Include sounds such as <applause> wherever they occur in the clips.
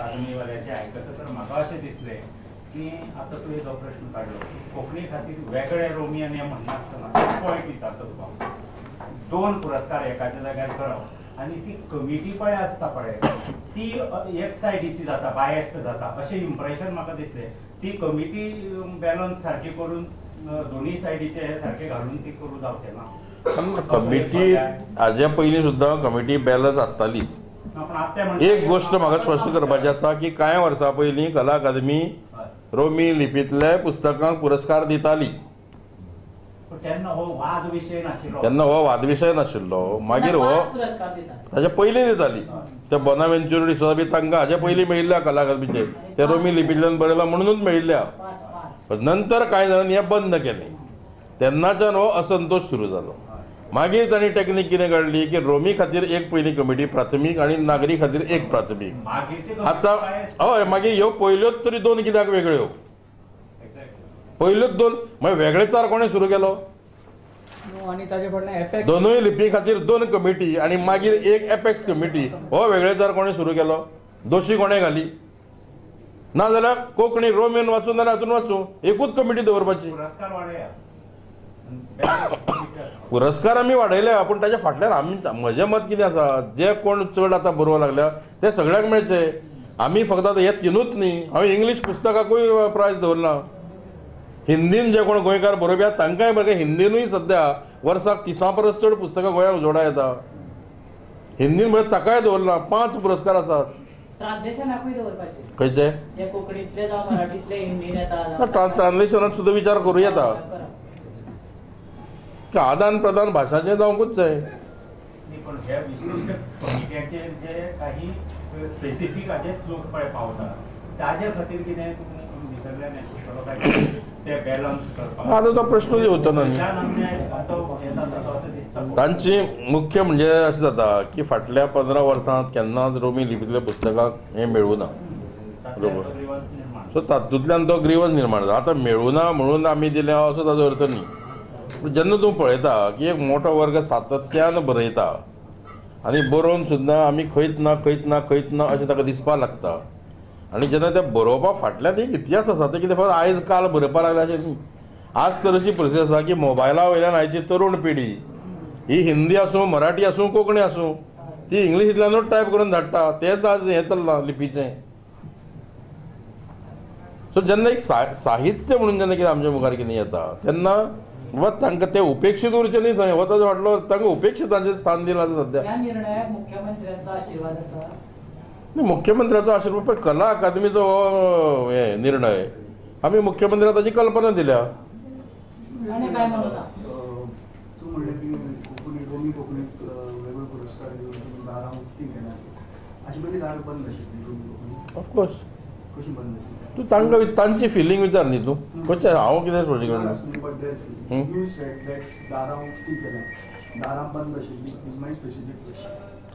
अकादमीवाल्याचे आयकता तर म्हाका अशें दिसलें की आतां तुवें जो प्रश्न काडलो कोंकणी खातीर वेगळे रोमी आनी हें म्हणनासतना पॉयंट दिता तुका दोन पुरस्कार एकाच्या जाग्यार करप आनी ती कमिटी पळय आसता पळय. ती एक सायडीची जाता बायस्ट जाता. अशें इम्प्रेशन म्हाका दिसलें. ती कमिटी बॅलन्स सारकी करून दोन्ही सायडीचे हे सारके घालून ती करू जावचें ना. कमिटी हाजे पयलीं सुद्दां कमिटी बॅलन्स आसतालीच. एक गोश्ट म्हाका स्पश्ट करपाची आसा की कांय वर्सां पयलीं कला अकादमी. रोमी लिपींतल्या पुस्तकांक पुरस्कार दिताली. तेन्ना हो वाद विशय नाशिल्लो हो. वादविशय नाशिल्लो मागीर हो पांच पुरस्कार दितात. ताचे पयलीं दिताली. ते बोनावेंच्युरी सुद्दां बी तांकां हाजे पयलीं मेळिल्ल्या कला अकादमीचे. ते रोमी लिपींतल्यान बरयला म्हणूनच मेळिल्ल्या नंतर कांय जाणांनी हें बंद केलें. तेन्नाच्यान हो असंतोश सुरू जालो मागीर तांणी टॅक्नीक कितें काडली की रोमी खातीर एक पयली कमिटी प्राथमीक आनी नागरी खातीर एक प्राथमीक. आतां हय मागीर ह्यो पयल्योच तरी दोन कित्याक वेगळ्यो? पयल्योच दोन मागीर वेगळेचार कोणें सुरू केलो? दोनूय लिपी खातीर दोन कमिटी आनी मागीर एक एपेक्स कमिटी. हो वेगळेचार कोणें सुरू केलो? दोशी कोणें घाली? ना जाल्यार कोंकणी रोमीन वाचूं नाल्यार हातून वाचूं. एकूच कमिटी दवरपाची. <coughs> पुरस्कार वाडया पुरस्कार आमी वाडयल्या पूण ताच्या फाटल्यान आमी म्हजें मत कितें आसा जे कोण चड आतां बरोवंक लागल्या ते सगळ्यांक मेळचे आमी फक्त आतां हे तिनूच न्ही. हांवें इंग्लीश पुस्तकाकूय प्रायज दवरला हिंदीन जे कोण गोंयकार बरोवपी आसा तांकांय बरें हिंदीनूय सद्या वर्साक तिसां परस चड पुस्तकां गोंयाक उजोडा येता. हिंदीन बरें ताकाय दवरला पांच पुरस्कार आसात. खंयचे? ट्रान्सलेशनात सुद्दां विचार करूं येता की आदान प्रदान भाशांचें जावंकूच जाय. आतां तो प्रश्नूच येवचो ना. तांची मुख्य म्हणजे अशें जाता की फाटल्या पंदरा वर्सांत केन्नाच रोमी लिपींतल्या पुस्तकाक हें मेळूं ना बरोबर. सो तातूंतल्यान तो ग्रीवन्स निर्माण जाता आतां मेळूं ना म्हणून आमी दिलें असो ताजो अर्थ न्ही. पूण जेन्ना तूं पळयता की एक मोठो वर्ग सातत्यान बरयता. आनी बरोवन सुद्दां आमी खंयच ना खंयच ना खंयच ना अशें ताका दिसपाक लागता. आनी जेन्ना तें बरोवपा फाटल्यान एक इतिहास आसा ते कितें फक्त आयज काल बरोवपा लागल्या अशें न्ही. आज तर अशी परिस्थिती आसा की मोबायला वयल्यान आयची तरूण पिढी ही हिंदी आसूं मराठी आसूं कोंकणी आसूं ती इंग्लिशींतल्यानूच टायप करून धाडटा तेंच आज हें चल्लां लिपीचें. सो जेन्ना एक सा साहित्य म्हणून जेन्ना कितें आमच्या मुखार कितें येता तेन्ना बाबा तांकां ते उपेक्षीत उरचें न्ही थंय हो ताजो फाटलो तांकां उपेक्षितांचें स्थान दिलां त्या निर्णयाक मुख्यमंत्र्यांचो आशिर्वाद आसा न्ही, मुख्यमंत्र्याचो आशिर्वाद पळय कला अकादमीचो हो हे निर्णय. आमी मुख्यमंत्र्याक ताची कल्पना दिल्या. आनी काय म्हणून ना तू म्हणलं की कोकणी रोमी कोकणीत अं, वेगवेगळे पुरस्कार घेऊन तुम्ही दारा मुक्ती घेणार. अशी पहिली दारं बंद आशिल्ली रोमी कोकणी. ऑफकोर्स तू तांकां तांची फिलींग विचार न्ही तूं. कशें हांव कितें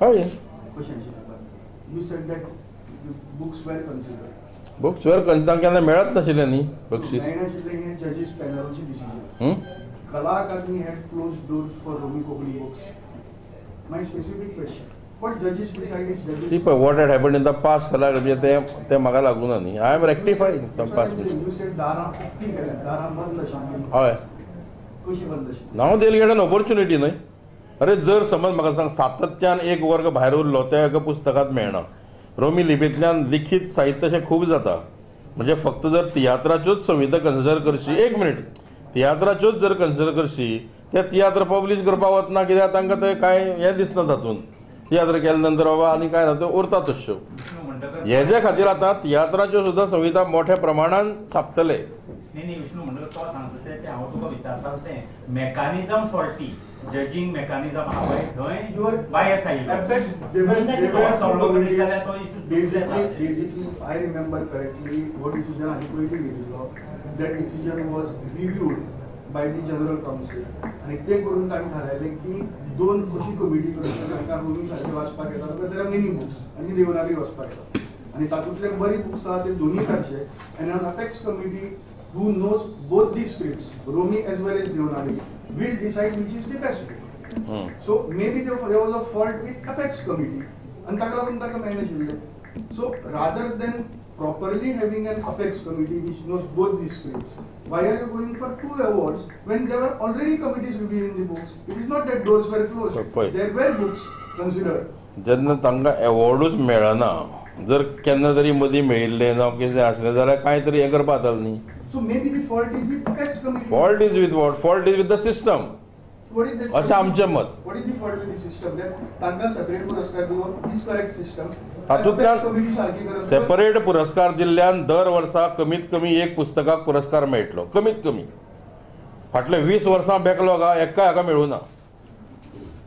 हय. बुक्स वेर बुक्स वेर तांकां केन्ना मेळत नाशिल्लें न्ही बक्षीस मेळनाशिल्लें जजीस पॅनलची decision? Kala Academy had closed doors for Romi Konkani books my specific question ती जजीस पळय what had happen in the past Kala Academy ते ते म्हाका लागूं ना न्ही. I am rectifying some past you said दारा उक्ती केल्या दारा बंद आशिल्ली हय. कशी बंद आशिल्ली नाव देल गेल्यान ऑपॉर्च्युनिटी न्हय अरे जर समज म्हाका सांग सातत्यान एक वर्ग भायर उरलो त्या एका पुस्तकांत मेळना रोमी लिपींतल्यान लिखीत साहित्य अशें खूब जाता. म्हणजे फक्त जर तियात्राच्योच संविधा कन्सिडर करशी एक मिनीट तियात्राच्योच जर कन्सिडर करशी ते तियात्र पब्लीश करपाक वतना कित्याक तांकां ते कांय हें दिसना तातूंत तियात्र केले नंतर बाबा आनी कांय ना त्यो उरता तश्यो विष्णू म्हणटकर हेजे खातीर आतां तियात्राच्यो सुद्दां संविधा मोठ्या प्रमाणान छापतले मेकॅनिझम फॉल्टी जजींग हा थंय युअर बायस घेतिल्लो, बाय दी जनरल काउन्सिल आणि ते करून काय ठरायले की दोन कृषी कमिटी करून सरकार बोलून सारखे वाचपाक येतात. तर त्याला मिनी बुक्स आणि देवनागरी वाचपाक येतात. आणि तातूतले बरी बुक्स आहात. ते दोन्ही काढचे आणि apex committee who knows both the script Romi as well as Devanagari will decide which is the best so may be there was a fault with apex committee आणि ताका लागून ताका manage so rather than properly having an apex committee which knows both these streams, why are you going for two awards when there were already committees reviewing the books? It is not that doors were closed. Right. There were books considered. जेन्ना तांकां एवॉर्डूच मेळना जर केन्ना तरी मदीं मेळिल्लें जावं कितें आसलें जाल्यार कांय तरी हें करपा जातालें न्ही So maybe the fault is with apex committee. Fault is with what fault is with the system अशें आमचें मत. करप. सेपरेट पुरस्कार दिल्ल्यान दर वर्सा कमीत कमी एक पुस्तकाक पुरस्कार मेळटलो. कमीत कमी. फाटले वीस वर्सां बॅकलॉग हा एका हाका मेळूं ना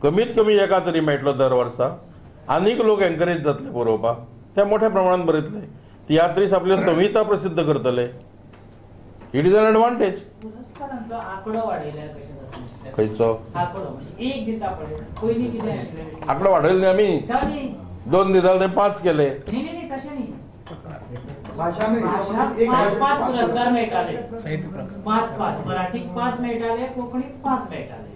कमीत कमी एका तरी मेळटलो दर वर्सा. आनीक लोक एनकरेज जातले बरोवपाक ते मोठ्या प्रमाणात बरयतले. तियात्रीस आपल्यो संहिता प्रसिद्ध करतले. इट इज एन एडवांटेज खंयचो आंकडो वाडयले न्ही आमी दोन दिताले ते पांच केले. न्ही न्ही न्ही तशें न्ही. भाषा में भाषाक एक पाच भाषेत पाच पाच पुरस्कार मेळटाले पाच पाच. मराठीक पाच मेळटाले कोंकणीक पाच मेळटाले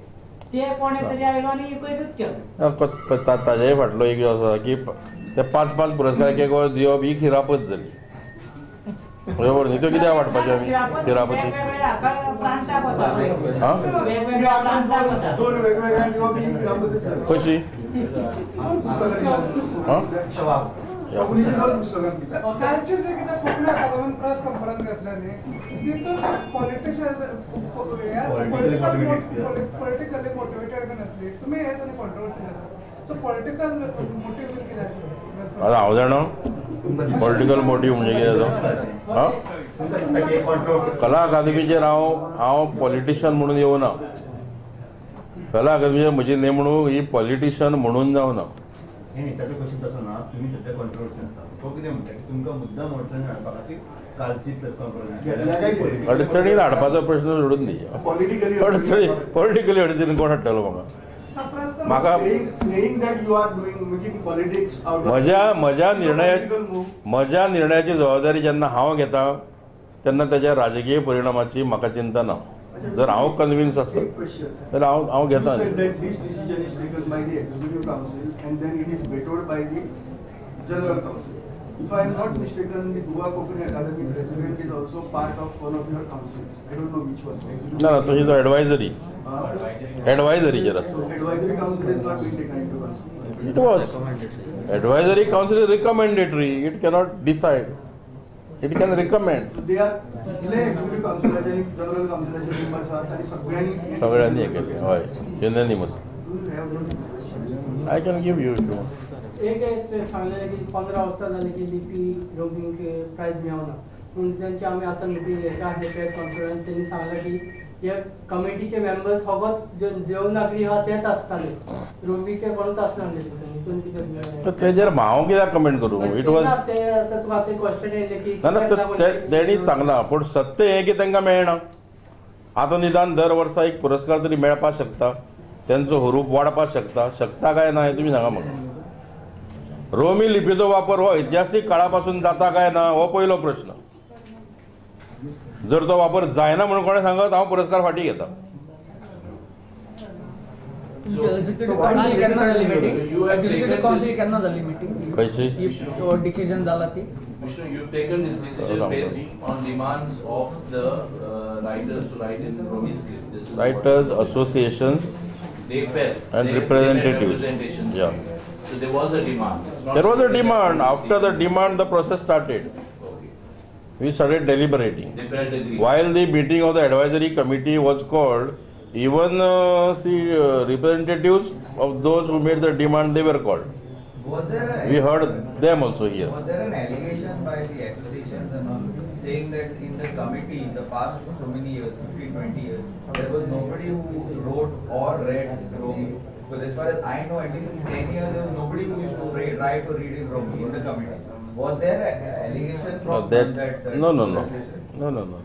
ते कोणे तरी आयलो आनी एकूच केलो ताजेय फाटलो एक जो आसा की ते पांच पांच पुरस्कार एक दिवप ही खिरापत जाली बरोबर न्ही त्यो कित्याक वाटपाच्यो आमी खिरापती वेगवेगळ्या हाका प्रांताक वता हा? वेगवेगळ्या प्रांताक वता दोन वेगवेगळ्या दिवप ही? खिरापतच झाली. कशी हा? जे कितें कोंकणी अकादमीन प्रेस कॉन्फरन्स घेतल्या न्ही. तितून पॉलिटिशियन पॉलिटिकली मोटिवेटेड बीन आसली तुमी हेच आनी कॉन्ट्रोवर्सी आसा सो पॉलिटिकल मोटीव कितें हांव जाणा पॉलिटिकल मोटीव म्हणजे कितें तो हा? कला अकादमीचेर हांव हांव पॉलिटिशियन म्हणून येवना कला अकादमीचेर म्हजी नेमणूक ही पॉलिटिशियन म्हणून जावना? अडचणीन हाडपाचो प्रश्न सोडून दी अडचणी पॉलिटिकली अडचणी कोण हाडटलो म्हाका माझ्या माझ्या निर्णय माझ्या निर्णयाची जबाबदारी ज्यांना हांव घेता त्यांना त्याच्या राजकीय परिणामाची म्हाका चिंता ना जर हांव कन्व्हिन्स असत तर हांव हांव घेता this decision is taken by the executive council and then it is vetoed by the general council. If I am not mistaken, the Goa Konkani Academy president is also part of one of your councils. I don't know which one. Executive ना ना तुजी तो advisory Uh, एडवायजरीचेर आसा Advisory council is not being taken into consideration. It was advisory council is recommendatory it cannot decide it can recommend So they are इतले executive councilaचे आणि general councilaचे members आहात आणि सगळ्यांनी सगळ्यांनी हे केले हय unanimous Do you have those? I can give you you एक सांगलेले की पंधरा वर्सां जाली की लिपी रोमिंग प्रायज मेळना पूण तेंचे आमी आतां मिटींग हेका हे प्रेस कॉन्फरन्स त्यांनी सांगलें की हे कमिटीचे मेंबर्स फकत जे देवनागरी आहा. तेच कोणूच आसनासले तितून हितून कितें तेजेर हांव कित्याक कमेंट करूं इट वॉज ते ते क्वेश्चन येयले की ना ते- ते- ते- तेणीच सांगला पूण सत्य हें की तांकां मेळना आतां निदान दर वर्सा एक पुरस्कार तरी मेळपाक शकता. तेंचो हुरूप वाडपाक शकता. शकता काय ना हें तुमी सांगा म्हाका रोमी लिपीचो वापर हो ऐतिहासिक काळापासून जाता काय ना हो पहिलो प्रश्न. जर तो वापर जायना म्हणून कोणी सांगत हा पुरस्कार फाटी घेता. खायची writers association and representative So there was a demand. There was a demand. After the demand, the process started. Okay. We started deliberating. They felt agreed. While the meeting of the advisory committee was called, even uh, see uh, representatives of those who made the demand, they were called. Was there a, We heard them also here. was there an allegation by the association all saying that in the committee in the past so many years, 15, 20 years, there was nobody who wrote or read Romi? Because as far as I know, at least in 10 years, there was nobody who used to write, write or read in Romi in the committee. Was there a allegation Uh, from that, that? uh, no, no, no, no, no, no.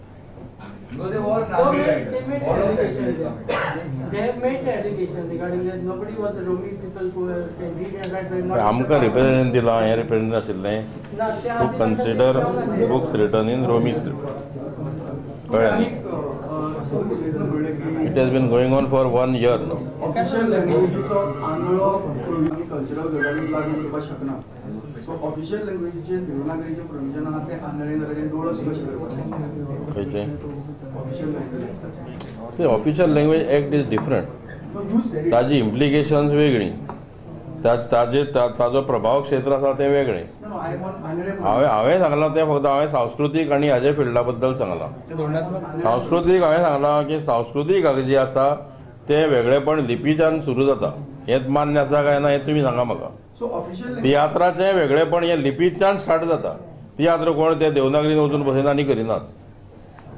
Because they were They not made- they made all that allegations committee. They have made the allegation regarding that nobody was the Romi people who were can read and write not. आमकां represent दिलां हें represent आशिल्लें to consider books written in Romi script कळ्ळें न्ही आणि, अ, अ, उलयतना म्हणलें की it has been going on for one year no official लँग्वेजीचो आंगळो आमी कल्चरल गजालीक लागू करपाक शकना सो ऑफिशियल लँग्वेजीचे देवनागरीचे प्रोविजन आहा ते आंधळे जाल्यार डोळस खंयचे ऑफिशियल लँग्वेज ते official language act is different ताजी इम्प्लिकेशन्स वेगळी. ताजे ताजो प्रभाव क्षेत्र आसा तें वेगळें. हांवें हांवें सांगलां तें फक्त हांवें सांस्कृतीक आनी हाजे फिल्डा बद्दल सांगलां. सांस्कृतीक हांवें सांगलां की सांस्कृतीक हाका जी आसा तें वेगळेपण लिपीच्यान सुरू जाता. हें मान्य आसा काय ना हें तुमी सांगा म्हाका तियात्राचें वेगळेपण हें लिपीच्यान स्टार्ट जाता. तियात्र कोण? ते देवनागरीन वचून बसयना आनी करिनात.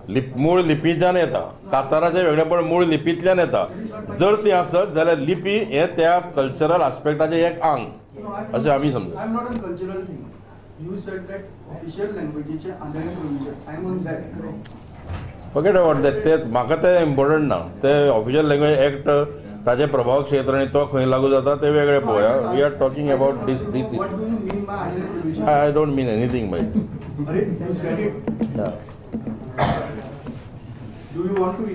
लिप मूळ लिपीच्यान येता. काताराचें वेगळेपण मूळ लिपींतल्यान येता. जर ती आसत जाल्यार लिपी हें त्या कल्चरल आस्पेक्टाचें एक अंग. अशें आमी समजता दॅट फॉरगेट अबाउट दॅट ते म्हाका ते इम्पॉर्टंट ना. ते ऑफिशियल लँग्वेज एक्ट ताजे प्रभाव क्षेत्र आनी तो खंय लागू जाता ते वेगळे पळोवया we are talking about this this you I don't mean anything by अरे you said it do you want to ता-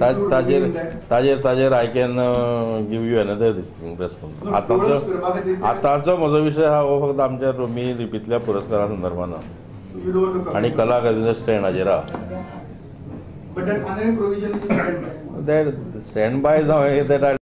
ताजेर ताजेर ताजेर I can give you another this thing response आतांचो आतांचो म्हजो विशय हा हो फक्त आमच्या रोमी लिपींतल्या पुरस्कारा संदर्भान आनी कला आहा that Andhale provision is stand stand by जावं दॅट